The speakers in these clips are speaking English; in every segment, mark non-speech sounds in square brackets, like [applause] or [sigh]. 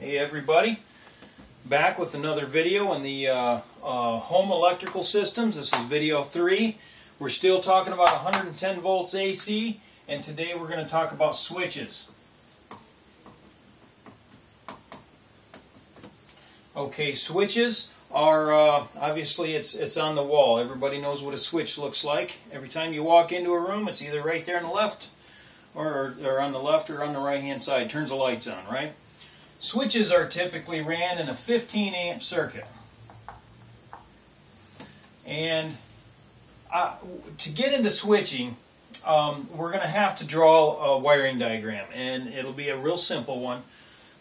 Hey everybody, back with another video in the uh, uh, home electrical systems. This is video 3. We're still talking about 110 volts AC and today we're going to talk about switches. Okay, switches are uh, obviously it's it's on the wall. Everybody knows what a switch looks like. Every time you walk into a room, it's either right there on the left or, or on the left or on the right hand side. Turns the lights on, right? Switches are typically ran in a 15 amp circuit. And uh, to get into switching, um, we're going to have to draw a wiring diagram, and it'll be a real simple one.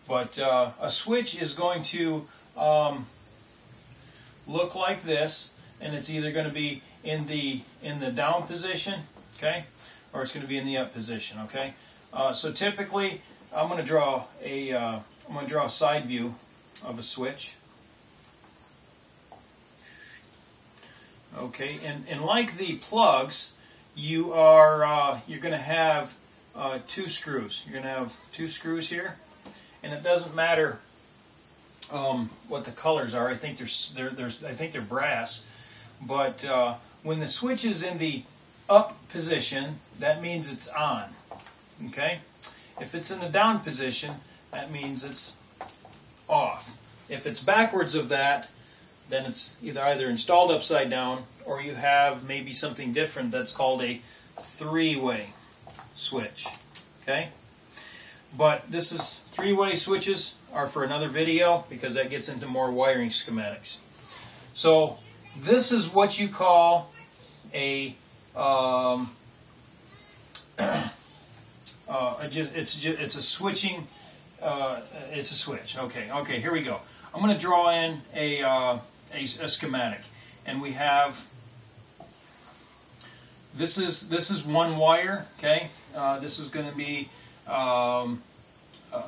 But uh, a switch is going to um, look like this, and it's either going to be in the in the down position, okay, or it's going to be in the up position, okay. Uh, so typically, I'm going to draw a am going to draw a side view of a switch. Okay, and, and like the plugs, you are uh, you're going to have uh, two screws. You're going to have two screws here, and it doesn't matter um, what the colors are. I think there's they're, there's I think they're brass, but uh, when the switch is in the up position, that means it's on. Okay, if it's in the down position, that means it's off. If it's backwards of that, then it's either either installed upside down or you have maybe something different that's called a three-way switch. Okay? But this is three-way switches are for another video because that gets into more wiring schematics. So this is what you call a um, [clears throat] uh, it's just, it's a switching uh, it's a switch. Okay, okay, here we go. I'm going to draw in a, uh, a, a, schematic. And we have, this is, this is one wire, okay? Uh, this is going to be um, uh,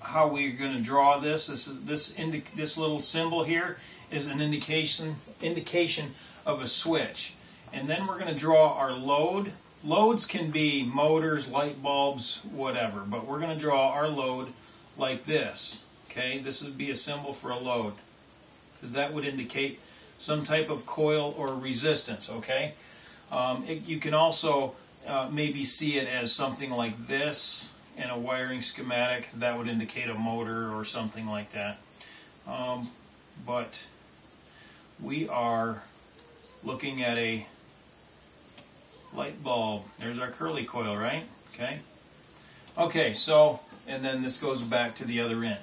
how we're going to draw this. This, is, this, this little symbol here is an indication, indication of a switch. And then we're going to draw our load Loads can be motors, light bulbs, whatever, but we're going to draw our load like this. Okay, this would be a symbol for a load because that would indicate some type of coil or resistance. Okay, um, it, you can also uh, maybe see it as something like this in a wiring schematic. That would indicate a motor or something like that. Um, but we are looking at a light bulb. There's our curly coil, right? Okay. Okay, so, and then this goes back to the other end.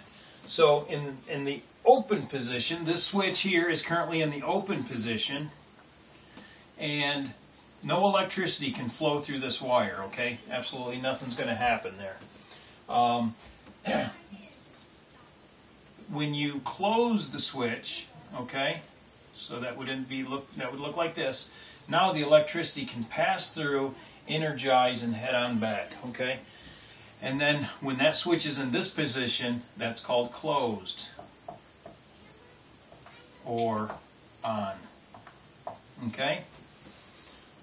So in, in the open position, this switch here is currently in the open position, and no electricity can flow through this wire, okay? Absolutely nothing's going to happen there. Um, [clears throat] when you close the switch, okay, so that would be look that would look like this. Now the electricity can pass through, energize, and head on back. Okay, and then when that switch is in this position, that's called closed or on. Okay.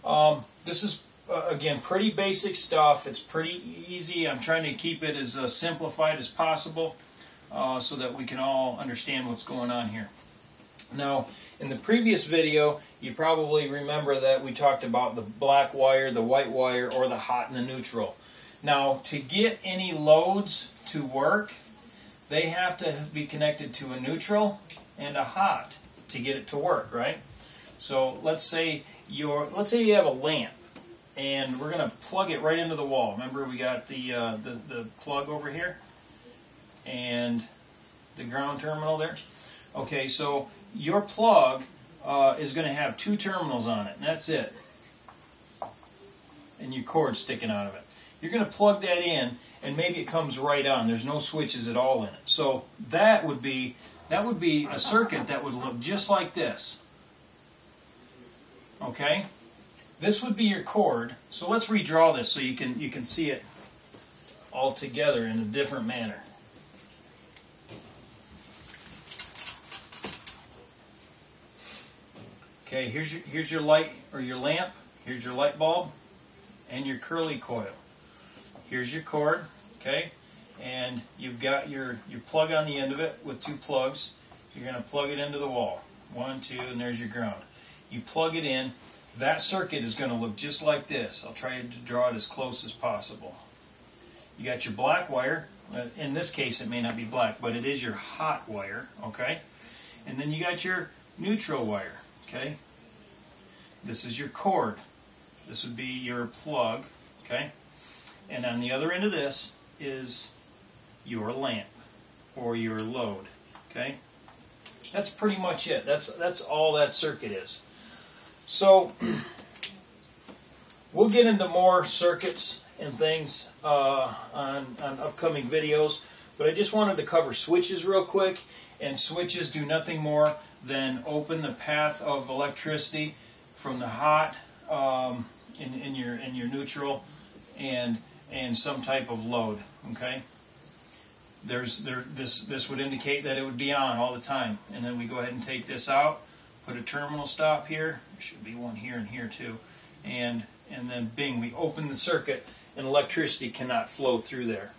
Um, this is uh, again pretty basic stuff. It's pretty easy. I'm trying to keep it as uh, simplified as possible uh, so that we can all understand what's going on here. Now, in the previous video, you probably remember that we talked about the black wire, the white wire, or the hot and the neutral. Now, to get any loads to work, they have to be connected to a neutral and a hot to get it to work, right? So let's say your let's say you have a lamp and we're going to plug it right into the wall. Remember we got the, uh, the, the plug over here and the ground terminal there? Okay, so your plug uh, is going to have two terminals on it, and that's it. And your cord sticking out of it. You're going to plug that in, and maybe it comes right on. There's no switches at all in it. So that would be that would be a circuit that would look just like this. Okay? This would be your cord. So let's redraw this so you can you can see it all together in a different manner. Okay, here's your, here's your light or your lamp. Here's your light bulb and your curly coil. Here's your cord, okay? and you've got your, your plug on the end of it with two plugs. You're going to plug it into the wall. One, two, and there's your ground. You plug it in. That circuit is going to look just like this. I'll try to draw it as close as possible. You got your black wire. Uh, in this case, it may not be black, but it is your hot wire, okay? And then you got your neutral wire, okay? This is your cord. This would be your plug, okay? And on the other end of this is your lamp or your load, okay? That's pretty much it. That's that's all that circuit is. So [clears throat] we'll get into more circuits and things uh, on, on upcoming videos, but I just wanted to cover switches real quick. And switches do nothing more than open the path of electricity from the hot um, in, in your in your neutral and and some type of load. Okay. There's there this this would indicate that it would be on all the time, and then we go ahead and take this out, put a terminal stop here. There should be one here and here too, and and then bing, we open the circuit, and electricity cannot flow through there.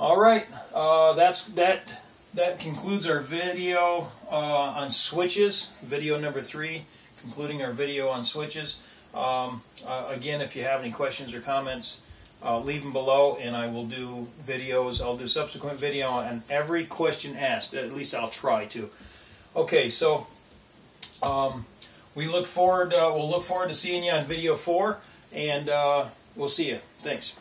All right, uh, that's that. That concludes our video uh, on switches. Video number three, concluding our video on switches. Um, uh, again, if you have any questions or comments, uh, leave them below, and I will do videos. I'll do subsequent video on every question asked. At least I'll try to. Okay, so um, we look forward. Uh, we'll look forward to seeing you on video four, and uh, we'll see you. Thanks.